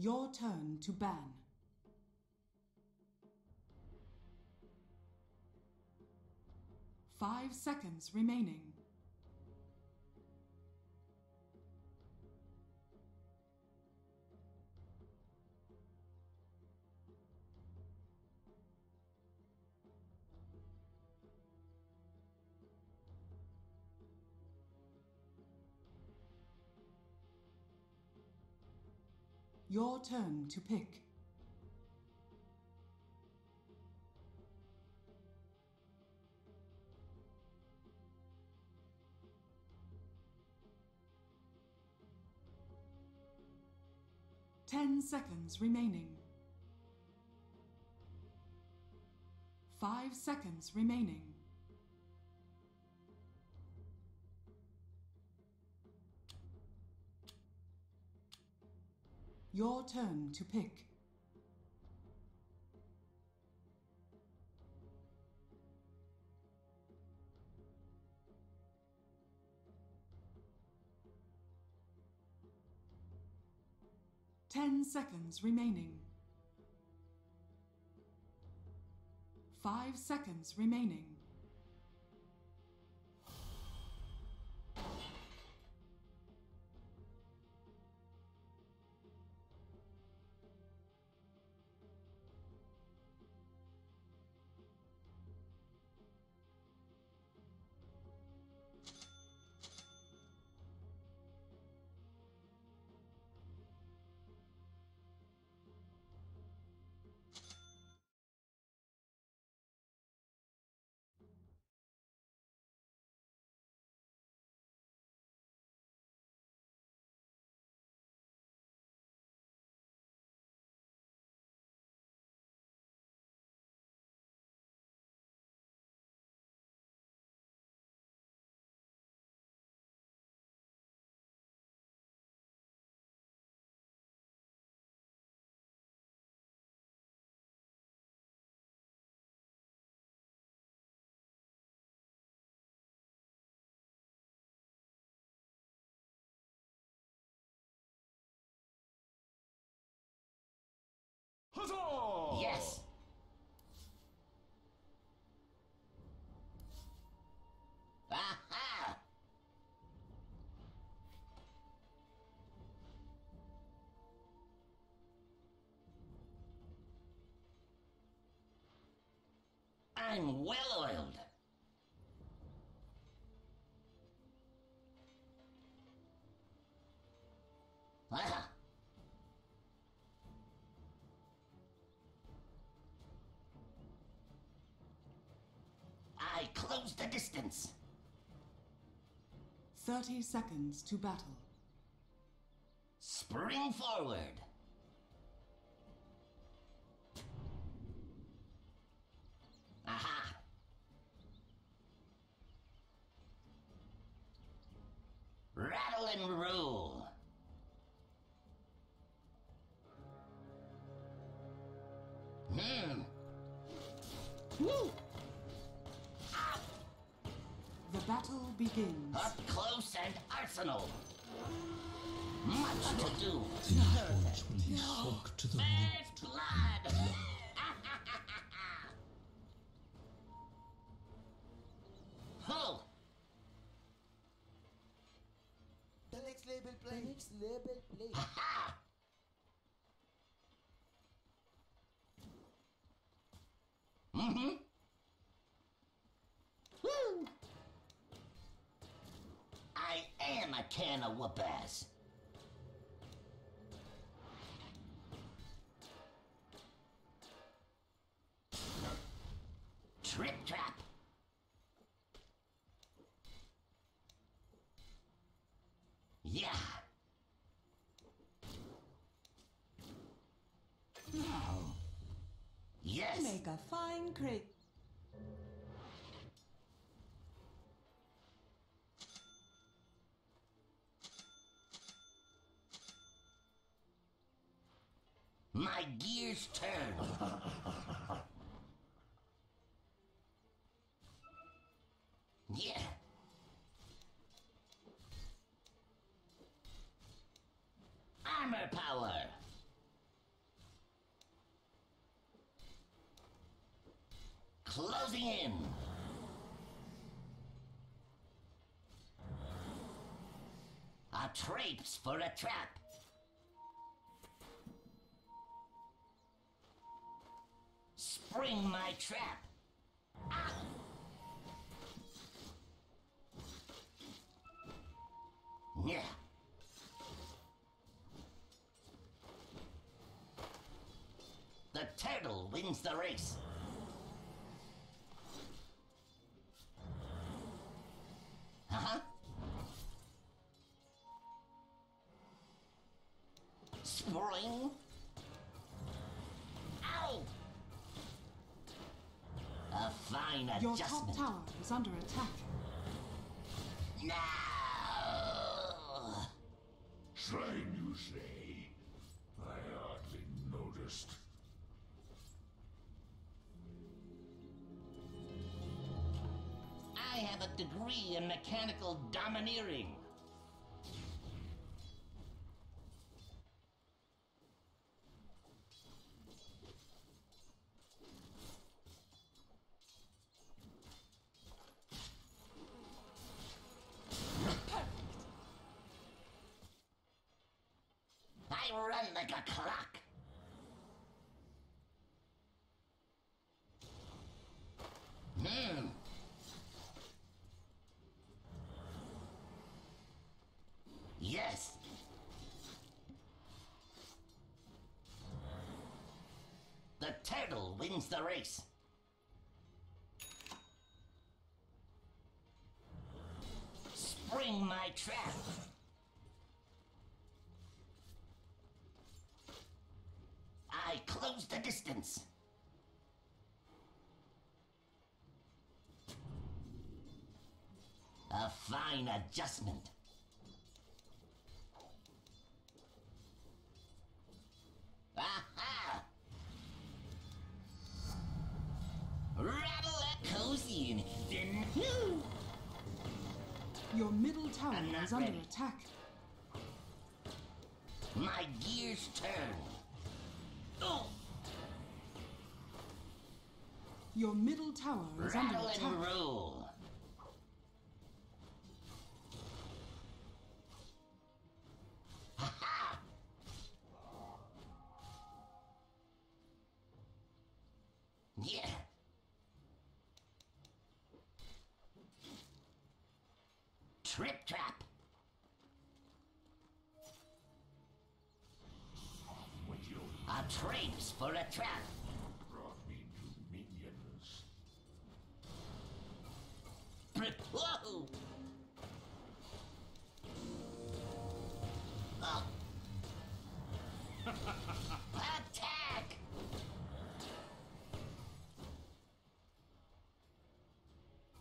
Your turn to ban. Five seconds remaining. Your turn to pick. Ten seconds remaining. Five seconds remaining. Your turn to pick. Ten seconds remaining. Five seconds remaining. Huzzah! Yes! I'm well oiled. The distance. Thirty seconds to battle. Spring forward. And arsenal. Much to do. These bones will to the First blood. Ho! The next label play. The next label play. Ha! Mm-hmm. Can of whoop ass. Trip trap. Yeah. Now, Yes. make a fine crate. his tail. yeah. Armor power. Closing in. A traps for a trap. Spring my trap. Ow! Yeah. The turtle wins the race. Tower is under attack. No! Slain, you say? I hardly noticed. I have a degree in mechanical domineering. Turtle wins the race. Spring my trap. I close the distance. A fine adjustment. Tower I'm is under ready. attack. my gears turn. Oh, Your middle tower is under attack. and roll. Trap. brought me new minions. Whoa! Oh. Attack!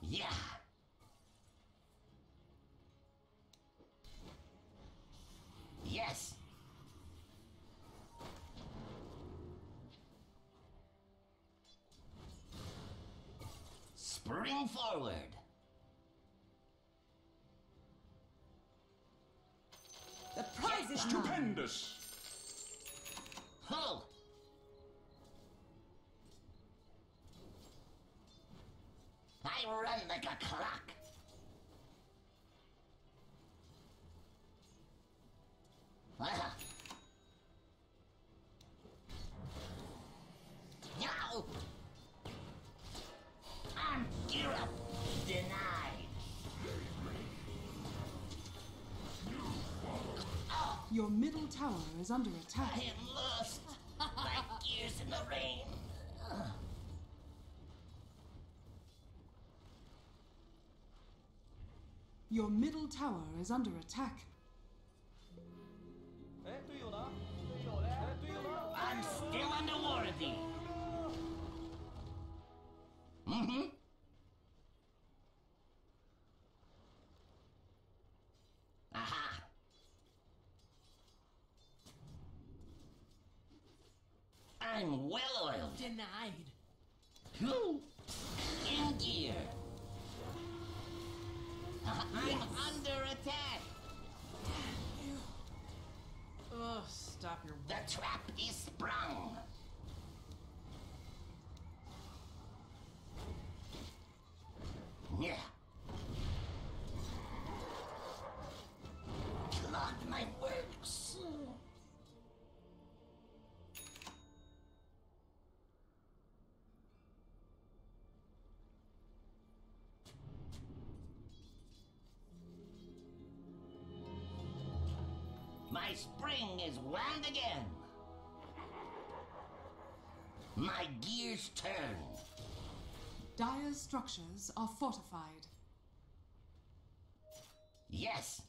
Yeah. Spring forward. The prize is. Stupendous! Ho! I run like a clock. Your middle tower is under attack. I am lost. like gears in the rain. Your middle tower is under attack. Denied. My spring is wound again. My gears turn. Dire's structures are fortified. Yes.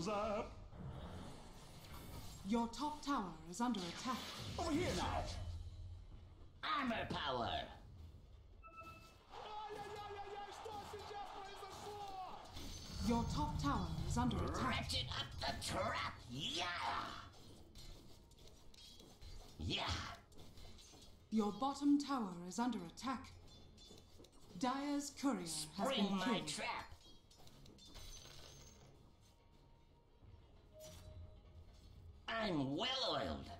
Zap! Your top tower is under attack. Over here now! Armor power. Your top tower is under attack. Ratchet up the trap. Yeah. Yeah. Your bottom tower is under attack. Dire's courier has Bring been my killed. trap. I'm well oiled.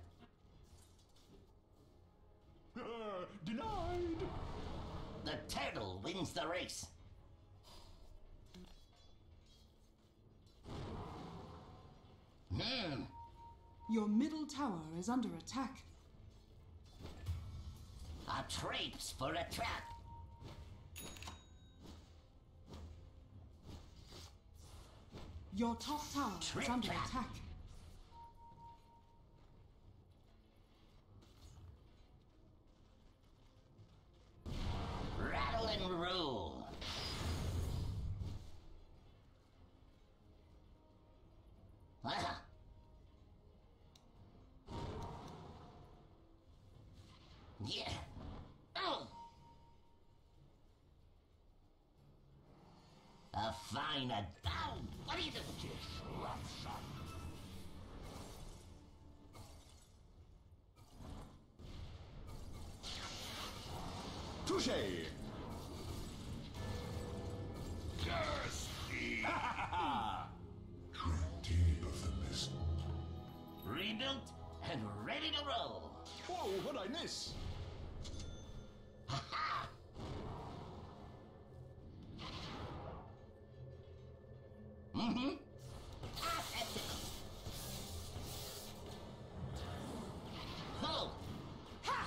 Uh, denied! The turtle wins the race. Hmm. Your middle tower is under attack. A traps for a trap. Your top tower is under trap. attack. And rule. Ah. Yeah. Oh. A fine ad- what are you doing? Disruption. Touche! Mm-hmm. That's it. Ha!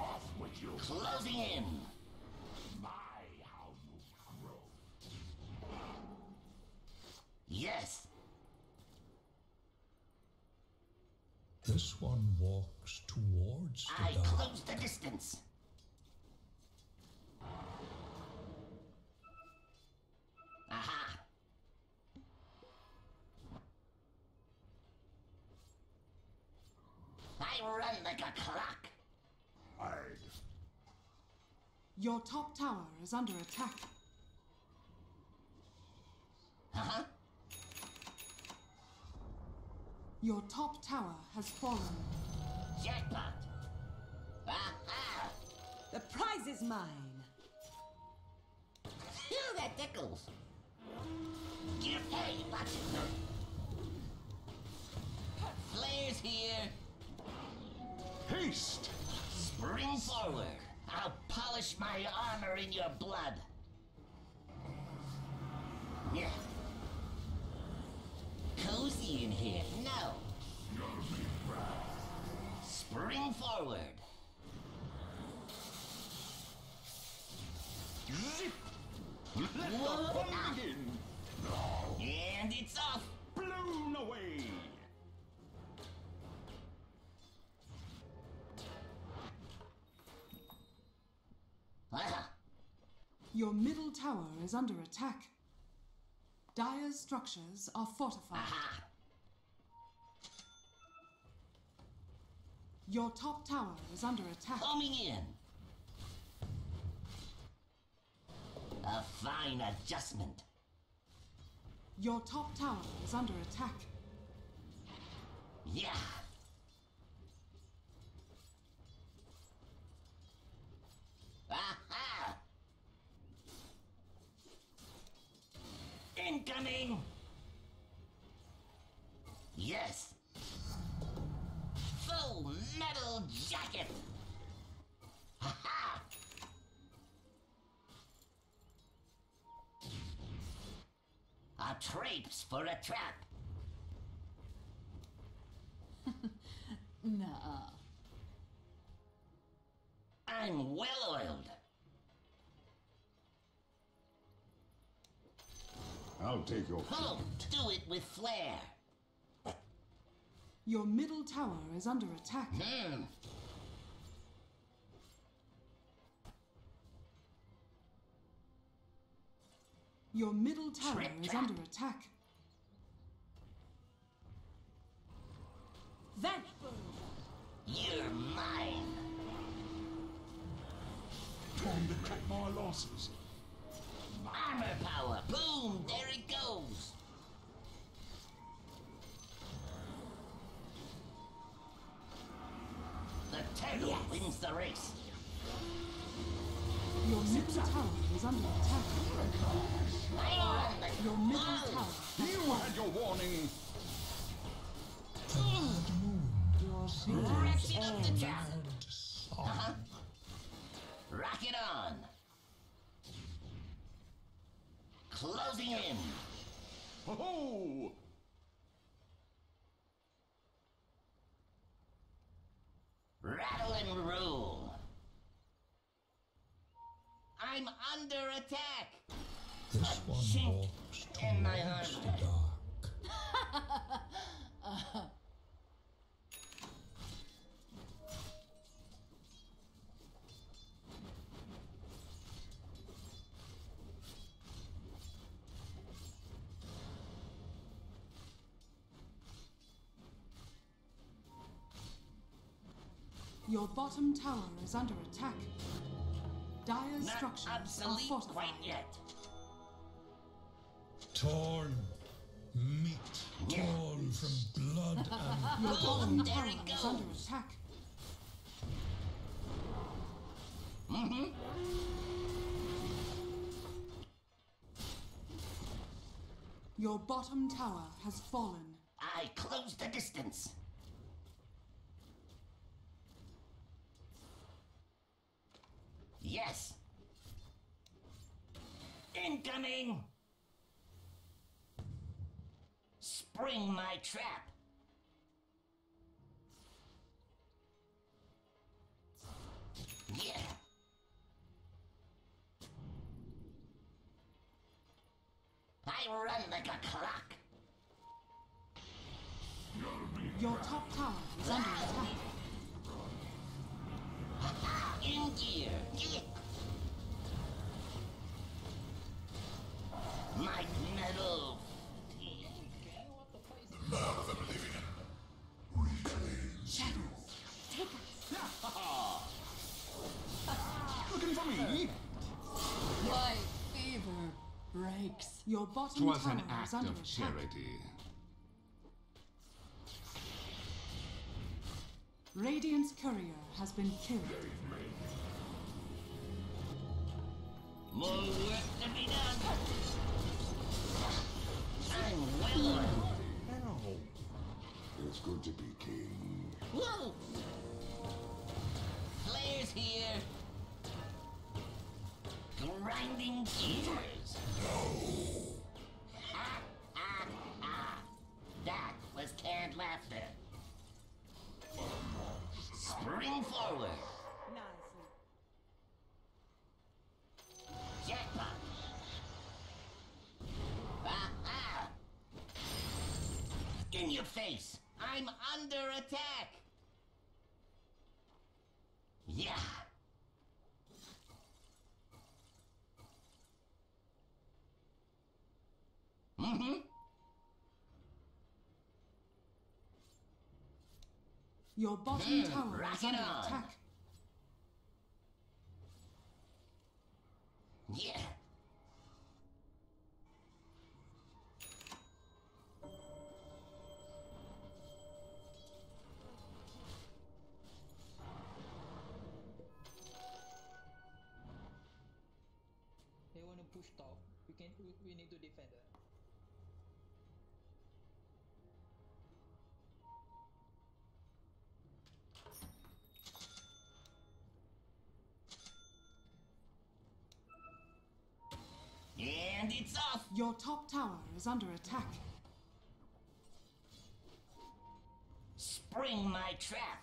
Off with you. Closing in. My, how you grow. Yes. This one walks towards the I dark. close the distance. I run like a clock. Hide. Your top tower is under attack. Uh-huh. Your top tower has fallen. Jackpot. Aha. The prize is mine. Phew, that tickles. Watch it. Flares here. Haste! Spring forward. I'll polish my armor in your blood. Yeah. Cozy in here. No. Spring forward. Zip! Let the fun begin! And it's off. Blown away! Your middle tower is under attack. Dire's structures are fortified. Your top tower is under attack. Homing in. A fine adjustment. Your top tower is under attack. Yeah. Aha! Incoming! Yes! Full metal jacket! Ha A traps for a trap. Nuh-uh. I'm well oiled. I'll take your Oh, do it with flair. Your middle tower is under attack. Hmm. Your middle tower Trip is trap. under attack. Vanish! You're mine. Time to cut my losses. Armor power. Boom. There it goes. The turtle wins the race. Your middle tower is under attack. I'm the Your middle move. tower. You had your warning. The mad moon, Wraps it up the top. mad sun. Rock it on. Closing in. Ho ho! Rattle and rule. I'm under attack. This one chink walks in my towards armor. Your bottom tower is under attack. Dire's Not structures are fortified. quite yet. Torn meat, torn from blood and Your bottom Boom, there tower it is under goes. attack. Mm-hmm. Your bottom tower has fallen. I close the distance. Yes. Incoming. Spring my trap. Breaks. Your bottom Twas tower an is act under of attack. charity. Radiant's courier has been killed. More work to be done. I'm well armed. It's good to be king. Whoa! Flares here. Grinding gears. Ha, ha, ha. That was canned laughter. Spring forward. Jackpot. Ah, In your face. I'm under attack. Yeah. Mm-hmm. Your bottom Hmm, tower is it under on. attack. Yeah. They want to push top. We can. We, we need to defend that. And it's off. Your top tower is under attack. Spring my trap.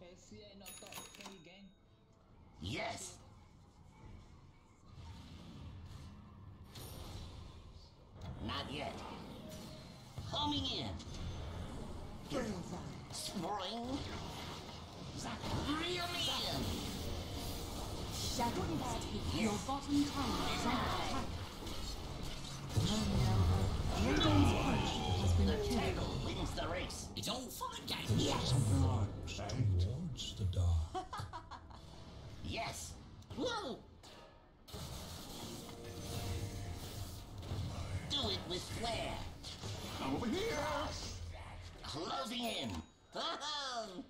Hey, see, I not top. Can we gang? Yes. Not yet. Homing in. Spring. Reel me in. Your bottom tower is under attack. Has been killed. The race. It's all fun and games. March towards the dark. Yes. Woo! Do it with flair. Over here! Closing in. Oh!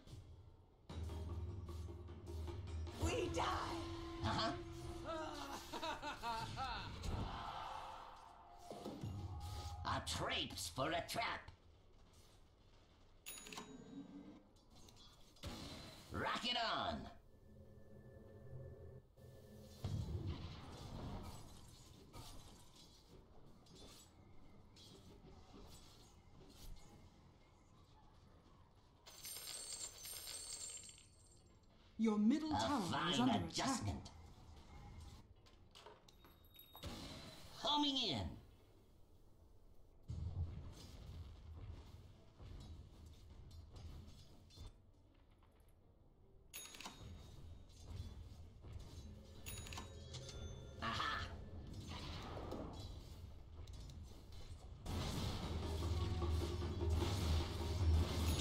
We die. Uh-huh. A traps for a trap. Rock it on. Your middle A tower is under attack. Adjustment. Homing in. Aha!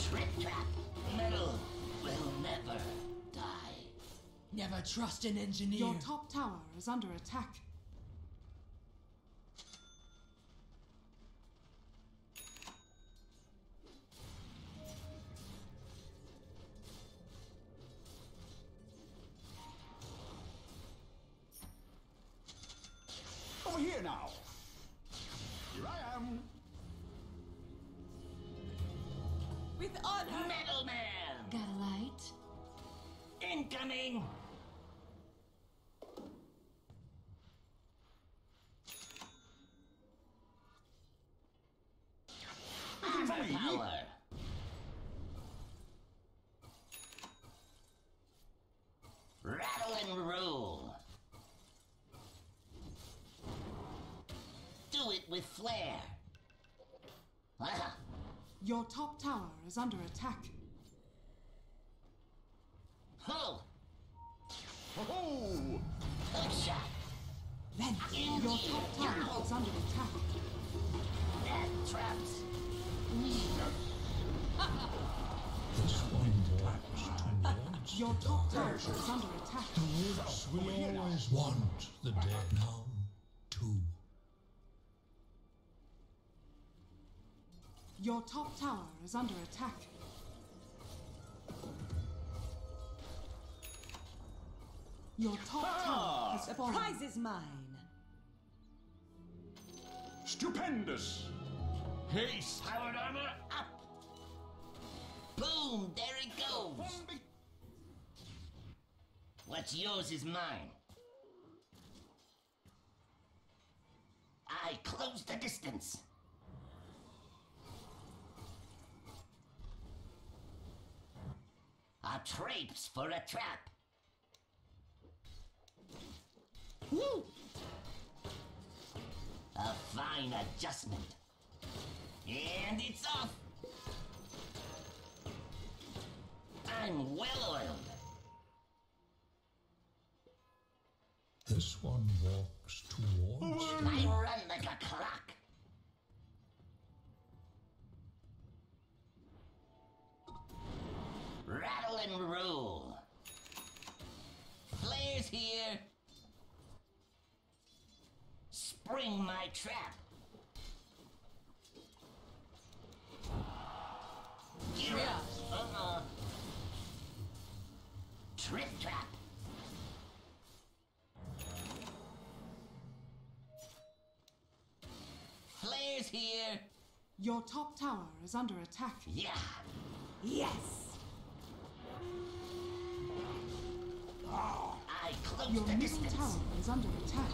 Trip trap. Metal will never die. Never trust an engineer. Your top tower is under attack. With flair! Ah, Your top tower is under attack. ho! Ho-ho! Hook shot! Then In your top tower now. is under attack. That traps! This one walks towards Your top tower is under attack. The woods will always want the dead. Now, too. Your top tower is under attack. Your top tower has fallen. Prize is mine. Stupendous! Haste! Powered armor up! Boom! There it goes! What's yours is mine. I close the distance. A traps for a trap. Woo! A fine adjustment. And it's off! I'm well oiled. This one walks towards I run like a clock. Roll. Flares here. Spring my trap. Gear up. Uh-uh. Trip trap. Flares here. Your top tower is under attack. Yeah. Yes. I close Your the middle distance. tower is under attack.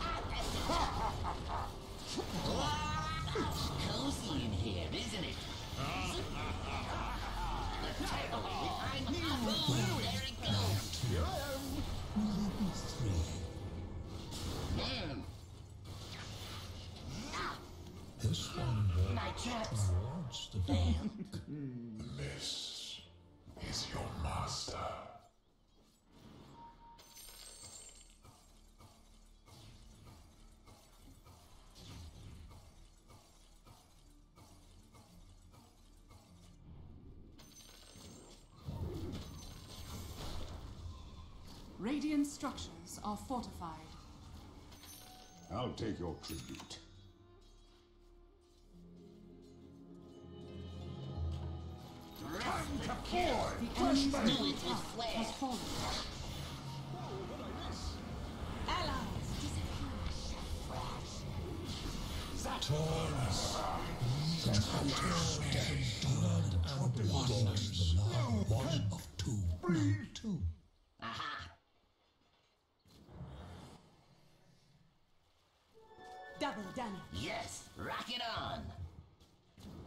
Cozy in here, isn't it? I'm Abu. There it goes. Here I am. Three. Mm. This one My walks traps. towards the master. Radiant structures are fortified. I'll take your tribute. The enemy's Do middle it with tower flair. has fallen. Allies disappear. Taurus. Dead blood and love one of two. Two. Aha. Double damage. Yes. Rock it on.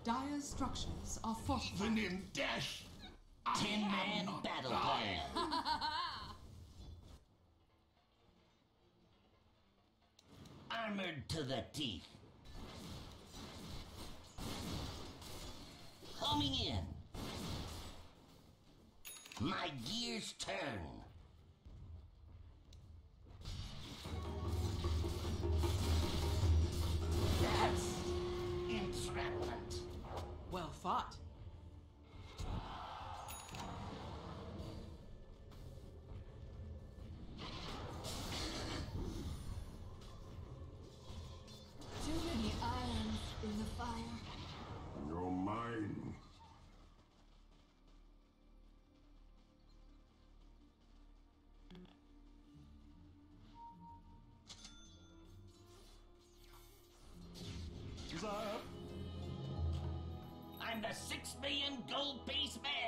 Dire's structures are fortified. Even in death, Ten man battle plan. Armored to the teeth. Homing in. My gears turn. I'm the six million gold piece man.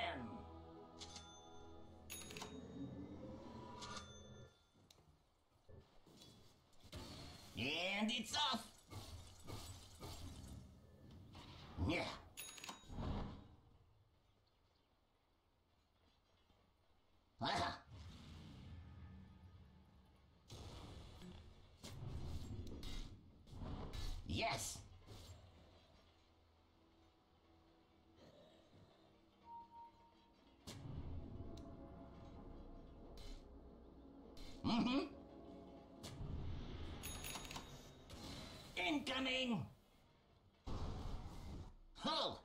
Incoming! Hull!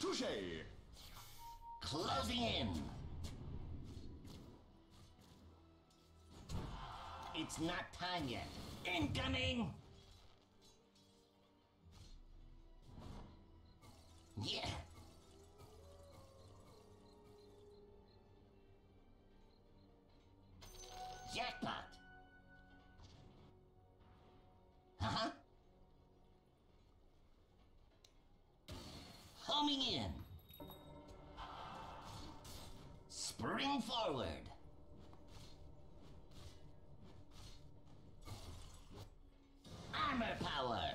Touche. Closing in! It's not time yet. Incoming! Homing in. Spring forward. Armor power.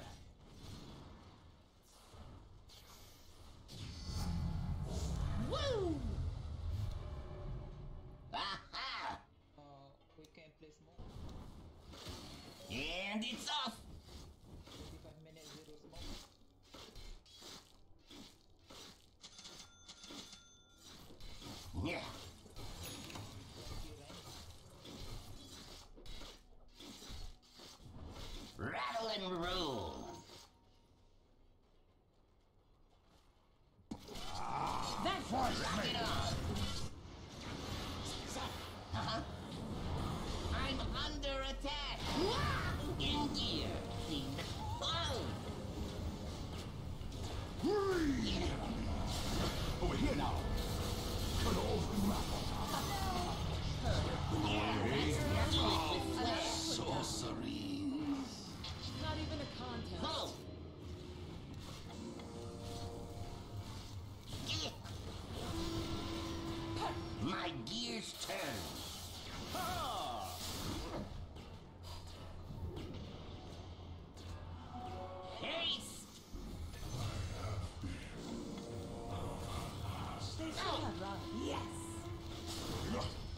Yes.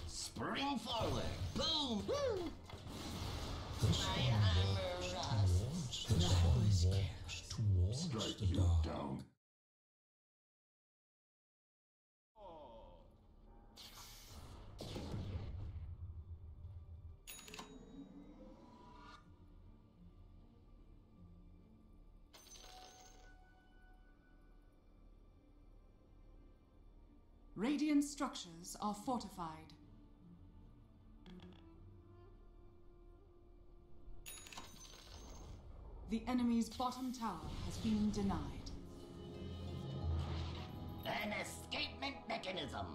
Spring forward. Boom. This My armor rusts. towards, walks towards Strike the dark. down. Radiant structures are fortified. The enemy's bottom tower has been denied. An escapement mechanism.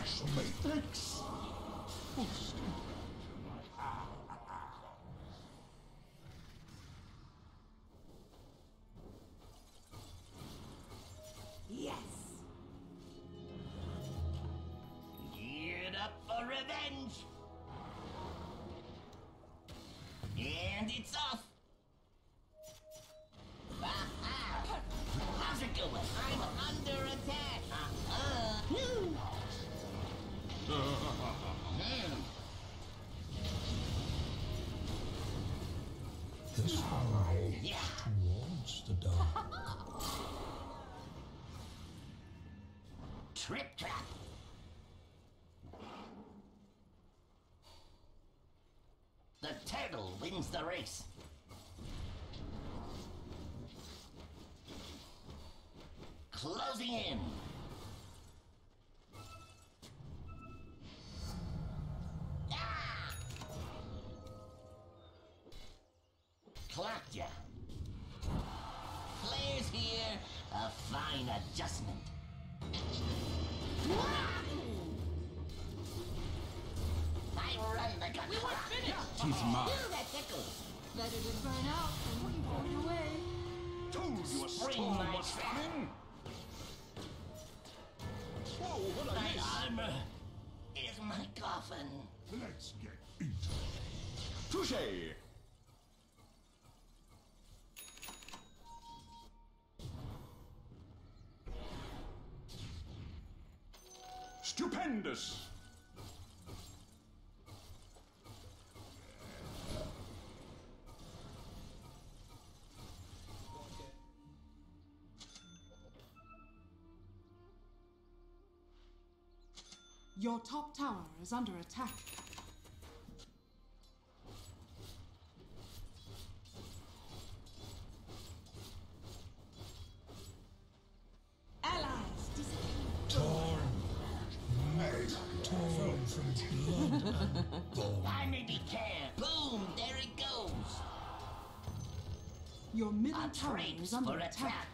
Fresh matrix. Yes. Geared up for revenge. And it's turtle wins the race. Closing in. Tis mine. Ooh, that tickles. Better to burn out than float away. Told you a Spring my was trap. coming. Whoa, what My miss? armor is my coffin. Let's get into it. Touche. Stupendous. Your top tower is under attack. Allies disappear. Torn, Made. torn from blood and bone. I may be care. Boom, there it goes. Your middle A tower is under for a attack.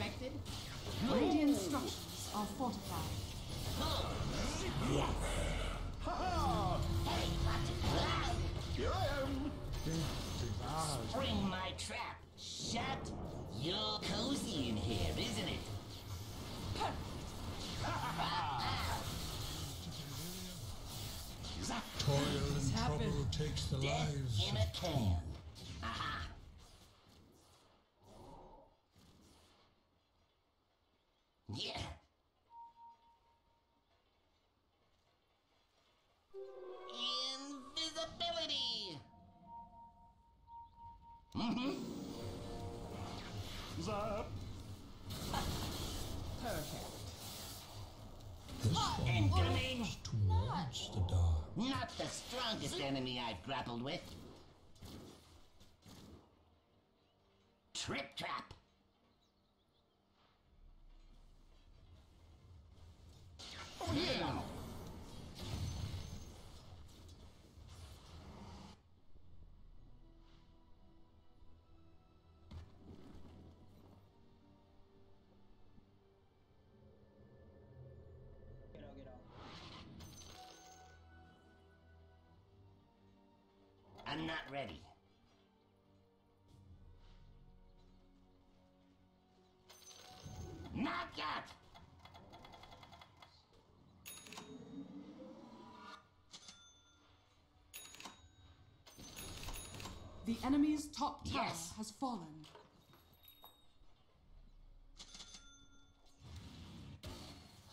Expected? Radiant structures are fortified. Oh, Ha ha! hey, watch it. Here I am. Spring my trap. Shut. You're cozy in here, isn't it? Toil and trouble takes the Death lives in a can. Aha. Enemy I've grappled with. I'm not ready. Not yet. The enemy's top tower Yes. has fallen.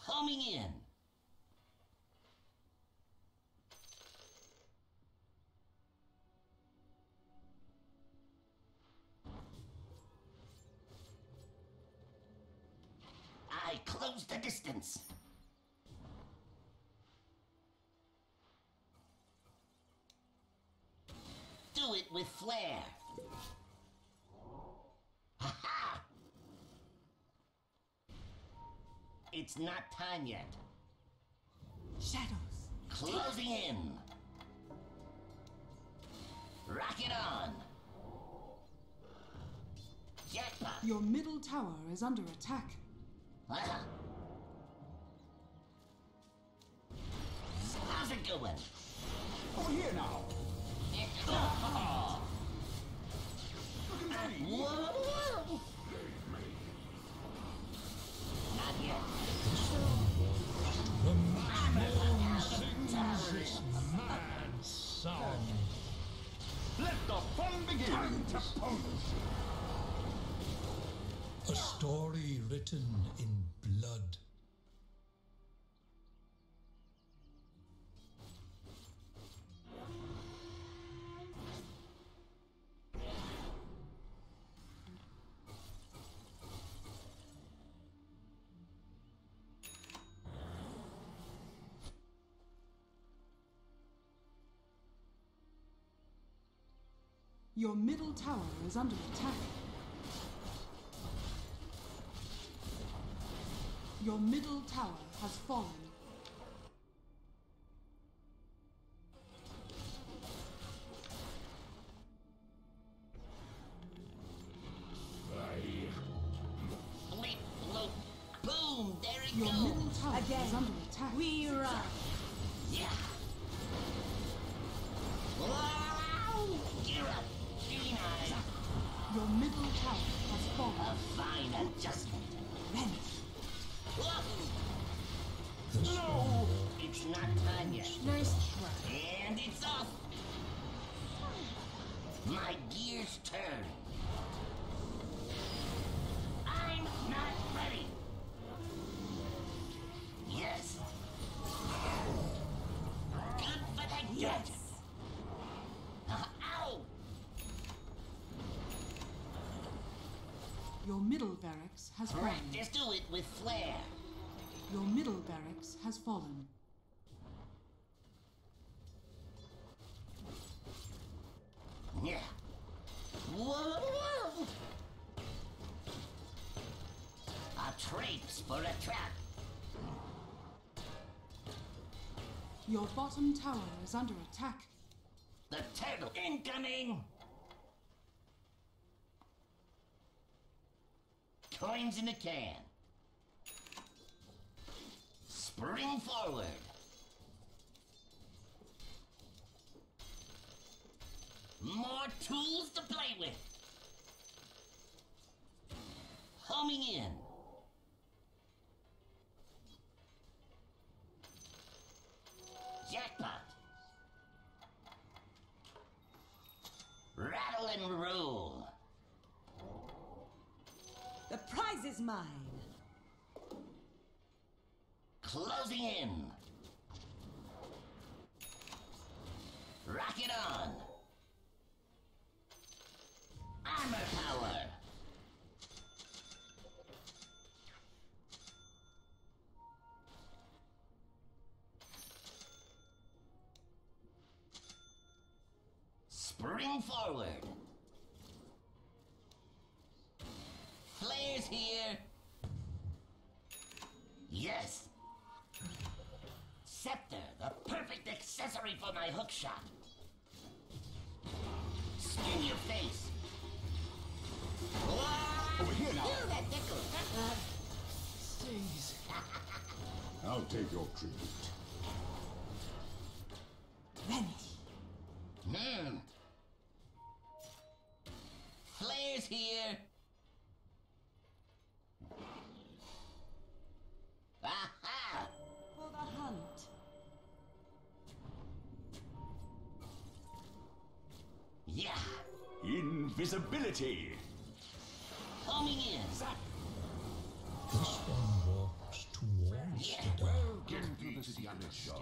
Homing in. Do it with flair. Ha ha! It's not time yet. Shadows. Closing in. Rock it on. Jackpot. Your middle tower is under attack. How's it going? Over here now. A story written in blood. Your middle tower is under attack. Your middle tower has fallen. Not time yet. Nice try. And it's off. My gears turn. I'm not ready. Yes. Good for the yes. Uh, ow! Your middle barracks has fallen. Just do it with flair. Your middle barracks has fallen. Bottom tower is under attack. The turtle incoming! Coins in a can. Spring forward. More tools to play with. Homing in. Jackpot. Rattle and roll. The prize is mine. Closing in. Rock it on. Spring forward. Flares here. Yes. Scepter, the perfect accessory for my hook shot. Skin your face. Over here now. Feel that tickle. I'll take your tribute. Vanity. Hmm. Invisibility. Homing in. This one walks towards Yeah. the dark. Get into the secret shop.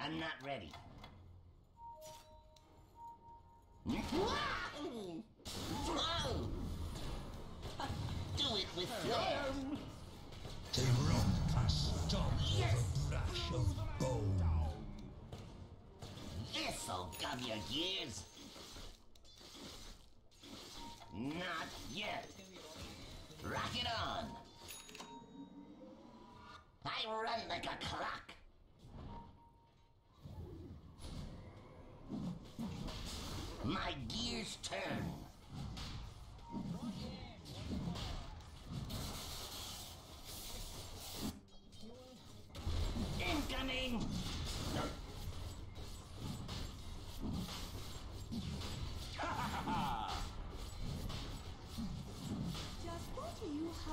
I'm not ready. Wow! Whoa! Do it with flair. They run past stomp of a brash of bone. This'll gum your gears. Not yet. Rock it on. I run like a clock. My gears turn.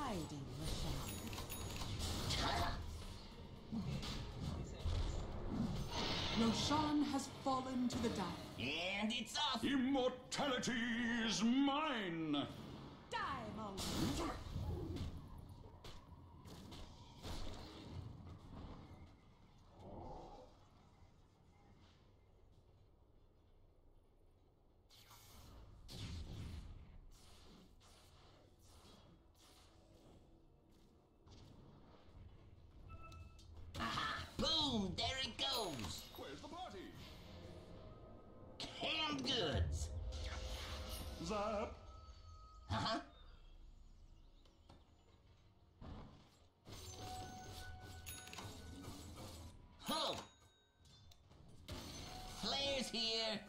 Are hiding, Roshan? Roshan has fallen to the dire. And it's off! Immortality is mine. Die, Monk! Goods! Zap. Uh-huh. Ho! Flares here!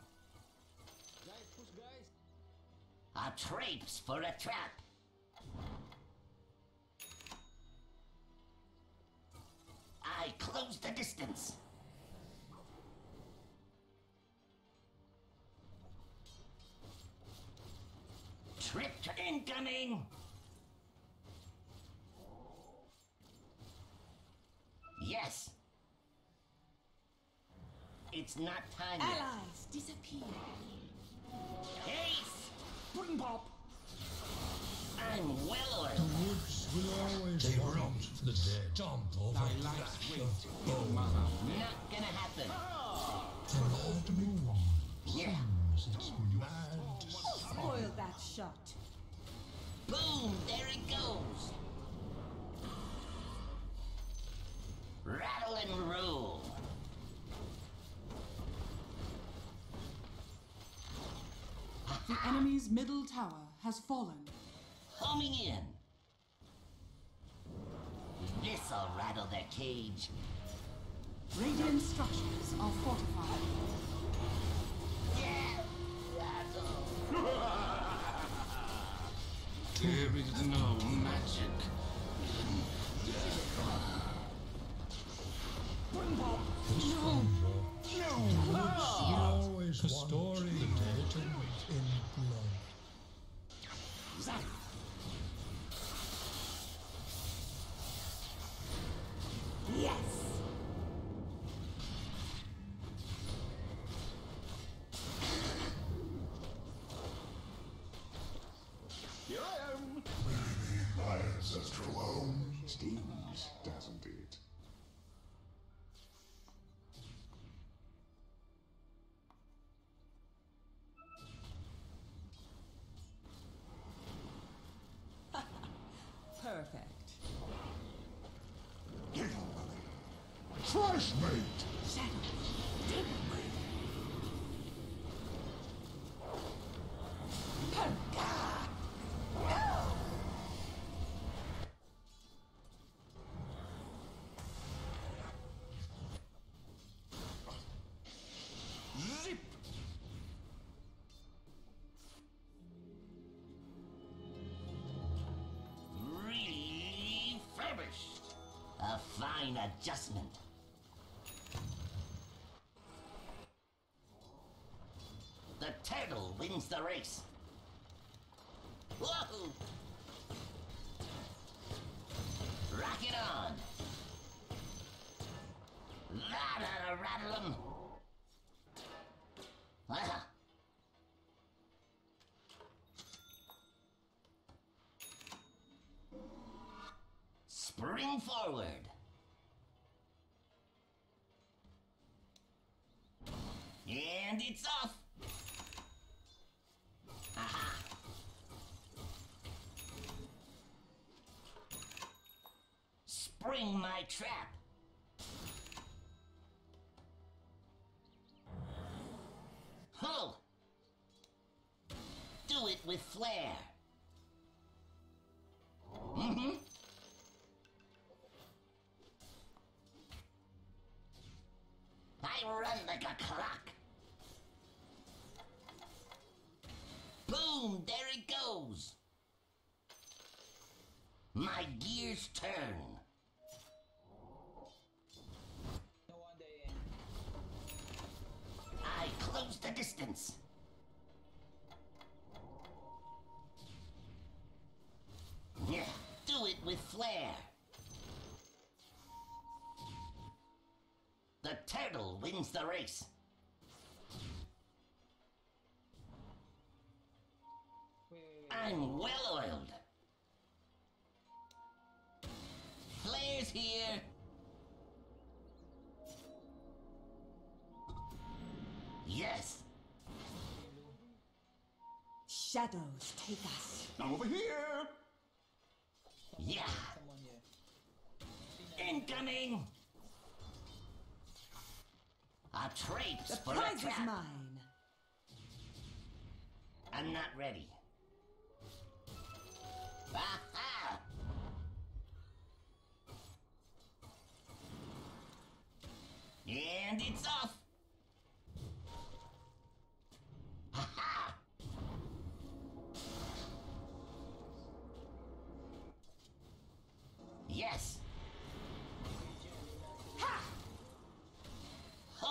Guys, push guys. A traps for a trap! I close the distance! Incoming! Yes! It's not time yet. Allies disappear. Haste! Pudding pop. I'm well The woods will always they run the dead. Stomp of a brash of bone. Not gonna happen. The mad moon Yeah. sings its mad song. Spoil that shot. Boom! There it goes. Rattle and roll. The enemy's middle tower has fallen. Homing in. This'll rattle their cage. Radiant structures are fortified. Yeah! Rattle. There is no magic. This one walks The woods will always the Trash mate! Zip. Refurbished. A fine adjustment. The turtle wins the race. Whoa! Rock it on. To rattle 'em. Ah. Spring forward. And it's off. Aha. Spring my trap. Do it with flair. Mm-hmm. I run like a clock. Boom! There it goes. My gears turn. Close the distance. Yeah, do it with flair. The turtle wins the race. I'm well oiled. Flares here. Yes. Shadows take us. I'm over here. Yeah. Incoming. A traipse The for prize a is mine. I'm not ready. Aha! And it's off.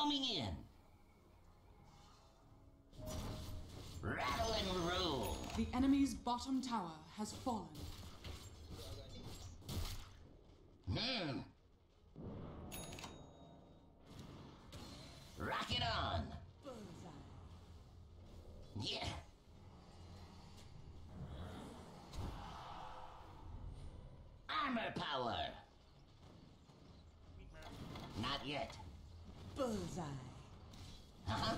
Homing in. Rattle and roll. The enemy's bottom tower has fallen. Hmm. Rock it on. Bullseye. Yeah. Armor power. Not yet. Bullseye. Uh-huh.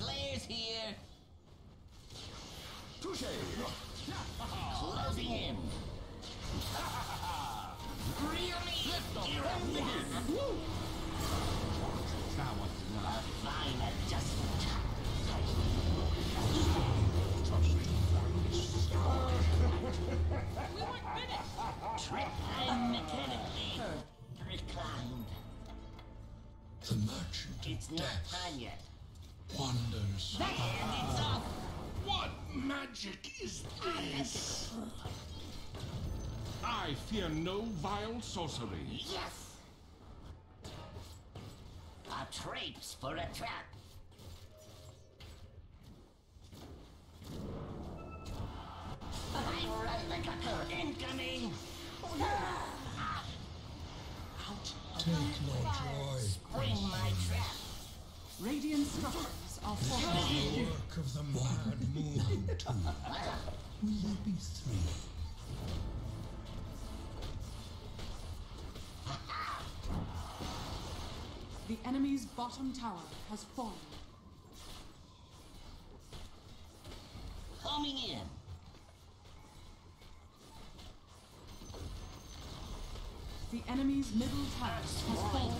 Flares here. Touche. Closing in. really? A fine adjustment. Trip I'm mechanically reclined. The merchant It's of not death time yet. wanders. And it's off. What magic is this? I fear no vile sorcery. Yes. A traipse for a trap. I run like a cur. Incoming. Take no joy. Bring my trap. Radiant structures are falling. The work of the mad moon too. Will there be three? The enemy's bottom tower has fallen. Homing in. The enemy's middle tower has fallen.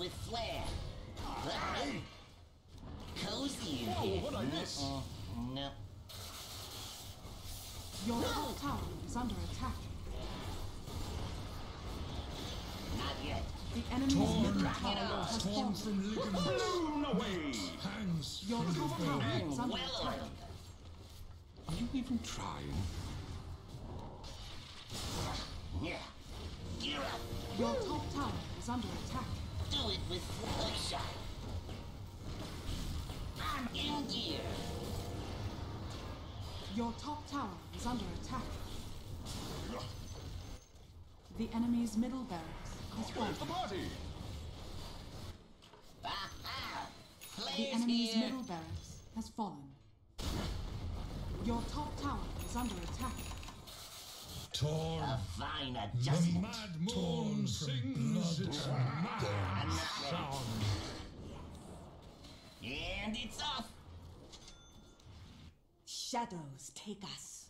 With flair. Cozy in here. what I miss? Mm-mm. No. Your top tower is under attack. Not yet. The enemy's Torn middle Rock it tower off. has Torn fallen. from ligaments. Blown away! Hangs Your top the tower is under well attack. oiled. Are you even trying? Yeah. Gear up. Your top tower is under attack. Do it with hook. I'm in gear. Your top tower is under attack. The enemy's middle barracks has fallen. The party! Aha! The enemy's here. middle barracks has fallen. Your top tower is under attack. Torn. A fine The adjustment. mad moon sings its mad I'm not ready. song. And it's off. Shadows take us.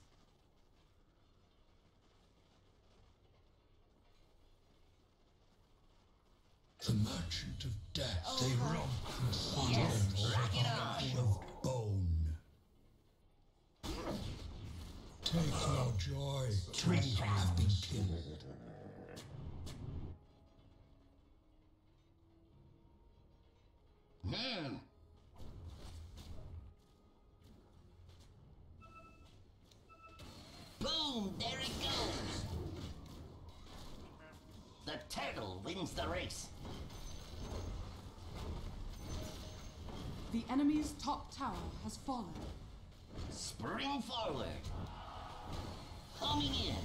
The merchant of death. They romp and Yes, steal rock it flesh of bone. Take no joy. Two have been killed. Hmm. Boom! There it goes. The turtle wins the race. The enemy's top tower has fallen. Spring forward. Homing in.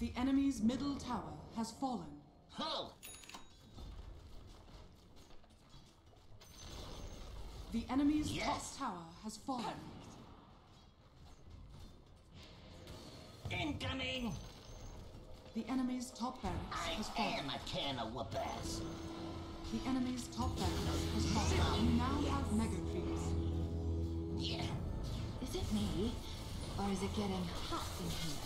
The enemy's middle tower has fallen. Hull. The enemy's Yes. top tower has fallen. Incoming. The enemy's top barracks I has am fallen. a can of whoop ass. The enemy's top barracks has fallen. You now have mega creeps. Yeah. Is it me? Or is it getting hot in here?